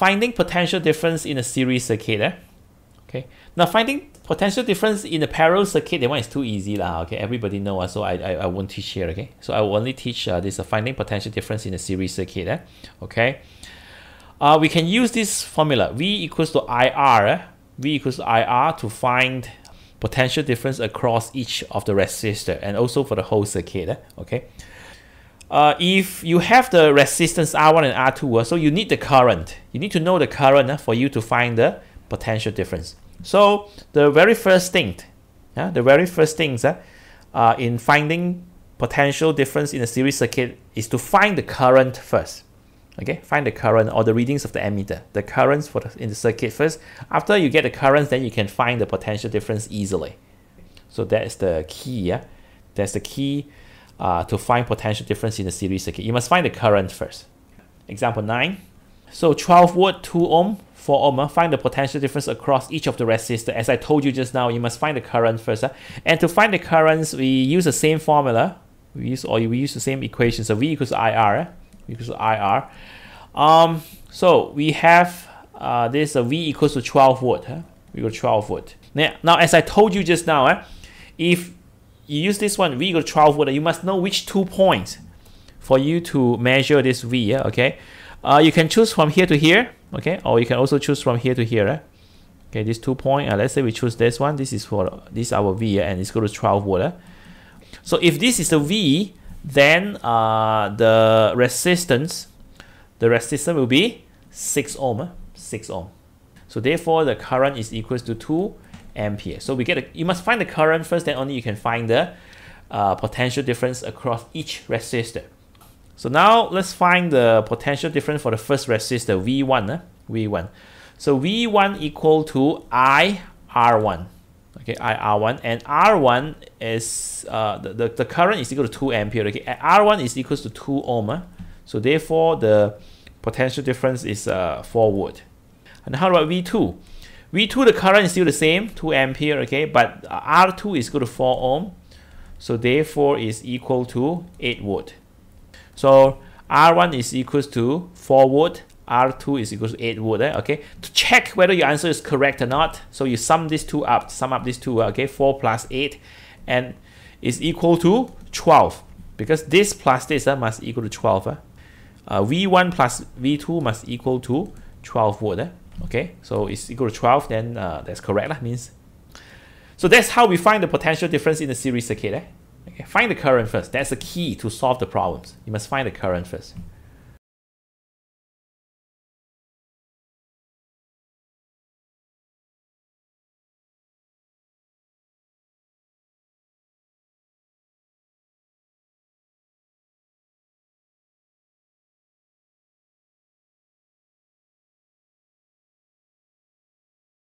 finding potential difference in a series circuit. Eh? Okay. Now finding potential difference in a parallel circuit, that one is too easy lah. Okay, everybody know. Uh, so I, I, I won't teach here. Okay, so I will only teach uh, this uh, finding potential difference in a series circuit. Eh? Okay. Uh, we can use this formula V equals to IR. Eh? V equals to IR to find potential difference across each of the resistor and also for the whole circuit. Eh? Okay. Uh, if you have the resistance R1 and R2, uh, so you need the current. You need to know the current uh, for you to find the potential difference. So the very first thing, uh, the very first things uh, uh, in finding potential difference in a series circuit is to find the current first. Okay, find the current or the readings of the ammeter, the currents for the, in the circuit first. After you get the currents, then you can find the potential difference easily. So that is the key. Yeah, that's the key uh, to find potential difference in the series circuit. You must find the current first. Example 9. So 12 volt, 2 ohm, 4 ohm. Find the potential difference across each of the resistors. As I told you just now, you must find the current first. And to find the currents, we use the same formula. We use or we use the same equation. So V equals IR. V equals IR. Um, so we have uh, this uh, V equals to 12 volt. We got 12 volt. Now, now, as I told you just now, if you use this one, V equal to 12 volt, you must know which two points for you to measure this V, yeah, okay? Uh, you can choose from here to here, okay? Or you can also choose from here to here, eh? Okay, these two points, uh, let's say we choose this one, this is for, this is our V, and it's equal to 12 volt, eh? So if this is the V, then uh, the resistance, the resistance will be 6 ohm, eh? 6 ohm. So therefore, the current is equals to 2 ampere. So we get a, you must find the current first, then only you can find the uh, potential difference across each resistor. So now let's find the potential difference for the first resistor V1. Eh? V1. So V1 equal to IR1. Okay, IR1 and R1 is uh, the, the, the current is equal to 2 ampere. Okay, and R1 is equal to 2 ohm. Eh? So therefore the potential difference is uh, 4 volt. And how about V2? V2, the current is still the same, 2 ampere, okay, but R2 is equal to 4 ohm, so therefore is equal to 8 volt. So R1 is equals to 4 volt, R2 is equal to 8 volt, eh? okay. To check whether your answer is correct or not, so you sum these two up, sum up these two, okay, 4 plus 8, and is equal to 12, because this plus this uh, must equal to 12. Uh. Uh, V1 plus V2 must equal to 12 volt. Eh? Okay, so it's equal to 12, then uh, that's correct. That means. So that's how we find the potential difference in the series circuit. Eh? Okay, find the current first. That's the key to solve the problems. You must find the current first.